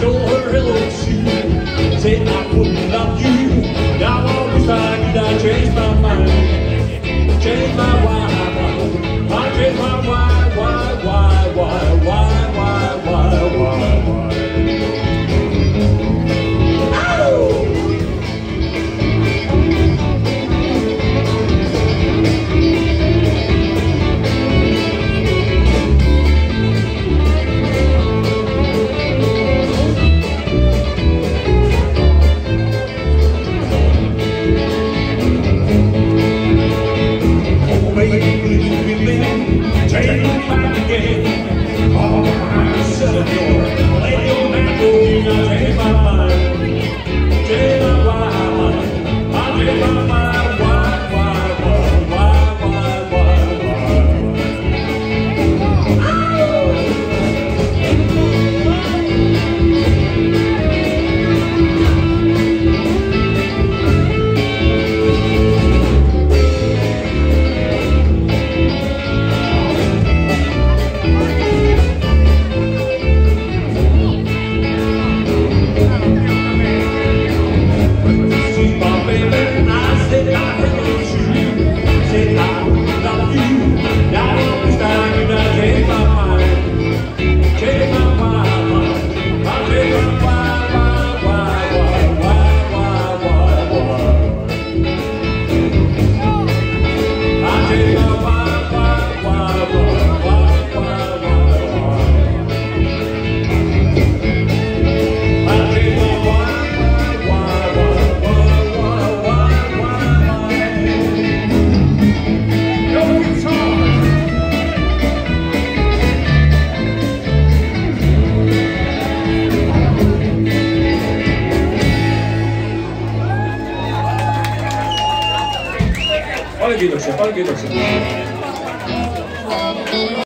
door and she Parque Iloxia,